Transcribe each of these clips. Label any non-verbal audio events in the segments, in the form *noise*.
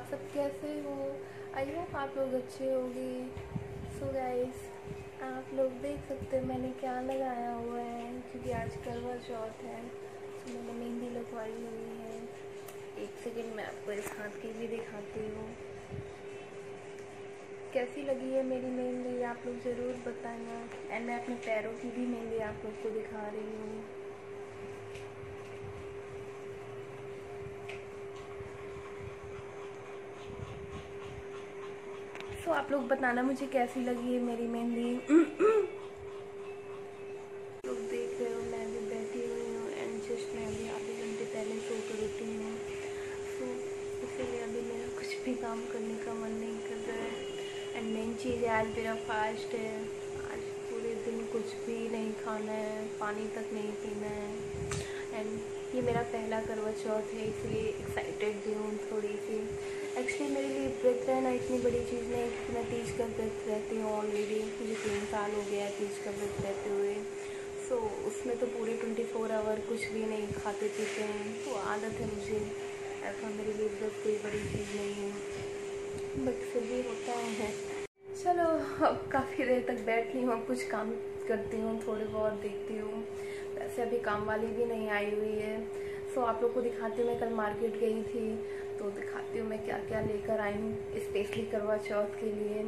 आप सब कैसे हो? आई होप आप लोग अच्छे होंगे। सो गाइस आप लोग देख सकते हो मैंने क्या लगाया हुआ है, क्योंकि आज करवा चौथ है। तो मैंने मेहंदी लगवाई हुई है। एक सेकेंड मैं आपको इस हाथ की भी दिखाती हूँ। कैसी लगी है मेरी मेहंदी? आप लोग ज़रूर बताना। एंड मैं अपने पैरों की भी मेहंदी आप लोग को दिखा रही हूँ। सो आप लोग बताना मुझे कैसी लगी है मेरी मेहंदी। लोग देख रहे हो, मैं भी बैठी हुई हूँ एंड जस्ट मैं अभी आधे घंटे पहले सो कर उठी हूँ। सो इसीलिए अभी मेरा कुछ भी काम करने का मन नहीं कर रहा है। एंड मेन चीज़ है, आज मेरा फास्ट है। आज पूरे दिन कुछ भी नहीं खाना है, पानी तक नहीं पीना है। एंड ये मेरा पहला करवा चौथ है, इसलिए एक्साइटेड भी हूँ थोड़ी सी। एक्चुअली मेरे लिए व्रत रहना इतनी बड़ी चीज़ नहीं क्योंकि मैं तीज का व्रत रहती हूँ ऑलरेडी मुझे तीन साल हो गया है तीज का व्रत रहते हुए। सो so, उसमें तो पूरे ट्वेंटी फोर आवर कुछ भी नहीं खाते पीते हैं। तो आदत है मुझे। ऐसा मेरे लिए व्रत कोई बड़ी चीज़ नहीं है। बट फिर भी होता है। चलो अब काफ़ी देर तक बैठ हूँ। कुछ काम करती हूँ थोड़े बहुत देखती हूँ। वैसे अभी काम वाली भी नहीं आई हुई है। सो so, आप लोग को दिखाती हूँ मैं कल मार्केट गई थी। तो दिखाती हूँ मैं क्या क्या लेकर आई हूँ स्पेशली करवा चौथ के लिए।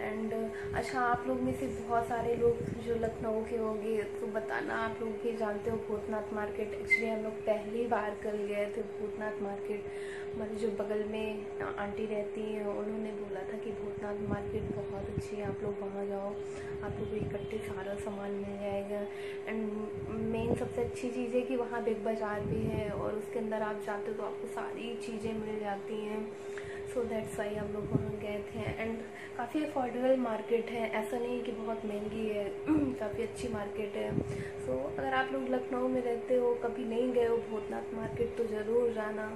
एंड अच्छा आप लोग में से बहुत सारे लोग जो लखनऊ के होंगे तो बताना, आप लोग भी जानते हो भूतनाथ मार्केट। एक्चुअली हम लोग पहली बार कल गए थे भूतनाथ मार्केट। हमारे जो बगल में आंटी रहती हैं, उन्होंने बोला था कि भूतनाथ मार्केट बहुत अच्छी है, आप लोग वहाँ जाओ। आप लोग इकट्ठे सारा सामान मिल जाएगा। एंड मेन सबसे अच्छी चीज़ है कि वहाँ बिग बाज़ार भी है, और उसके अंदर आप जाते हो तो आपको सारी चीज़ें मिल जाती हैं। सो दैट्स वाई हम लोग वहाँ गए थे। एंड काफ़ी अफोर्डेबल मार्केट है। ऐसा नहीं कि बहुत महँगी है। *clears throat* काफ़ी अच्छी मार्केट है। सो so, अगर आप लोग लखनऊ में रहते हो कभी नहीं गए हो भूतनाथ मार्केट तो ज़रूर जाना।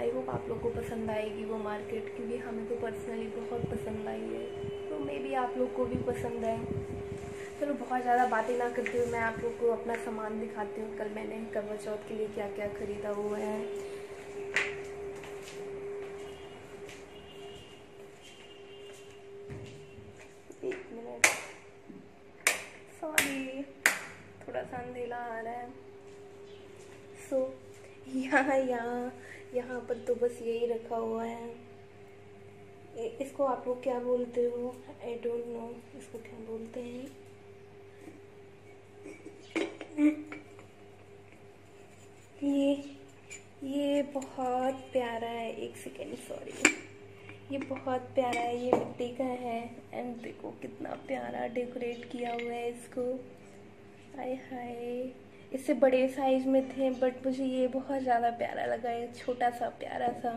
आई होप आप लोग को पसंद आएगी वो मार्केट क्योंकि हमें तो पर्सनली बहुत पसंद आई है। तो मे बी आप लोग को भी पसंद आए चलो बहुत ज़्यादा बातें ना करते हुए मैं आप लोग को अपना सामान दिखाती हूँ। कल मैंने करवा चौथ के लिए क्या क्या ख़रीदा हुआ है सॉरी थोड़ा सा अंधेला आ रहा है। सो यहाँ यहाँ यहाँ पर तो बस यही रखा हुआ है। इसको आप लोग क्या बोलते हो? आई डोंट नो इसको क्या बोलते हैं? ये ये बहुत प्यारा है, एक सेकेंड सॉरी ये बहुत प्यारा है, ये मिट्टी का है। एंड देखो कितना प्यारा डेकोरेट किया हुआ है इसको। हाय हाय। इससे बड़े साइज़ में थे बट मुझे ये बहुत ज़्यादा प्यारा लगा है छोटा सा, प्यारा सा।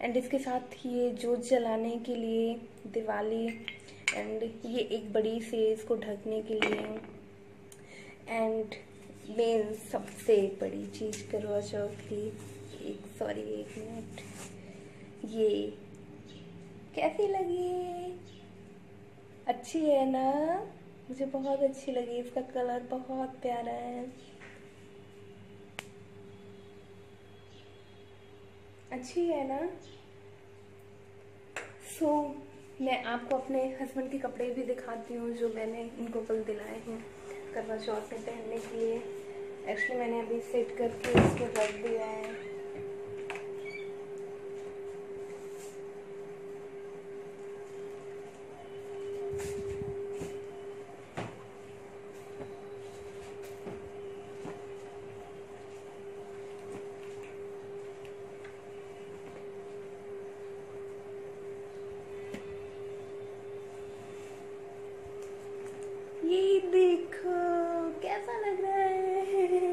एंड इसके साथ ये जोत जलाने के लिए दिवाली एंड ये एक बड़ी से इसको ढकने के लिए। एंड मेन सबसे बड़ी चीज़ करवा चौथ की एक सॉरी एक मिनट ये कैसी लगी? अच्छी है ना? मुझे बहुत अच्छी लगी इसका कलर बहुत प्यारा है। अच्छी है ना? सो so, मैं आपको अपने हस्बैंड के कपड़े भी दिखाती हूँ जो मैंने इनको कल दिलाए हैं करवा चौथ में पहनने के लिए। एक्चुअली मैंने अभी सेट करके इसको रख दिया है ये देखो कैसा लग रहा है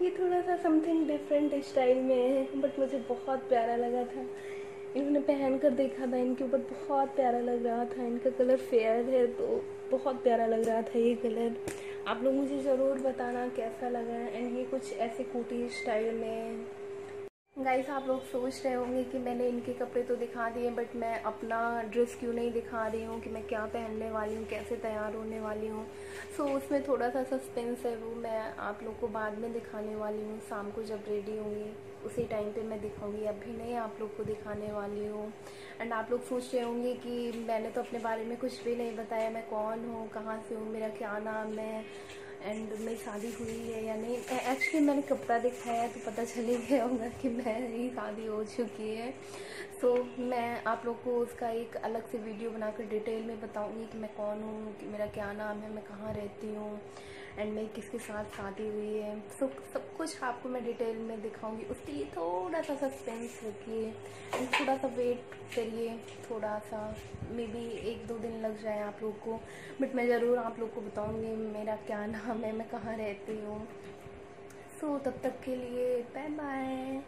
ये थोड़ा सा समथिंग डिफरेंट स्टाइल में है बट मुझे बहुत प्यारा लगा था। इन्होंने पहन कर देखा था, इनके ऊपर बहुत प्यारा लग रहा था, इनका कलर फेयर है तो बहुत प्यारा लग रहा था ये कलर आप लोग मुझे ज़रूर बताना कैसा लगा एंड ये कुछ ऐसे कोटी स्टाइल में गाइस आप लोग सोच रहे होंगे कि मैंने इनके कपड़े तो दिखा दिए बट मैं अपना ड्रेस क्यों नहीं दिखा रही हूँ कि मैं क्या पहनने वाली हूँ कैसे तैयार होने वाली हूँ। सो so, उसमें थोड़ा सा सस्पेंस है वो मैं आप लोग को बाद में दिखाने वाली हूँ शाम को जब रेडी होंगी उसी टाइम पे मैं दिखाऊँगी। अभी नहीं आप लोग को दिखाने वाली हूँ। एंड आप लोग सोच रहे होंगे कि मैंने तो अपने बारे में कुछ भी नहीं बताया मैं कौन हूँ कहाँ से हूँ मेरा क्या नाम है? एंड मेरी शादी हुई है या नहीं? एक्चुअली मैंने कपड़ा दिखाया तो पता चल गया होगा कि मेरी शादी हो चुकी है। सो so, मैं आप लोग को उसका एक अलग से वीडियो बनाकर डिटेल में बताऊँगी कि मैं कौन हूँ मेरा क्या नाम है मैं कहाँ रहती हूँ। एंड मैं किसके साथ शादी हुई है। सो सब कुछ आपको मैं डिटेल में दिखाऊँगी। उसके लिए थोड़ा सा सस्पेंस रखिए एंड थोड़ा सा वेट करिए। थोड़ा सा मे बी एक दो दिन लग जाए आप लोग को। बट मैं ज़रूर आप लोग को बताऊँगी मेरा क्या नाम है मैं कहाँ रहती हूँ। सो so, तब तक के लिए बाय बाय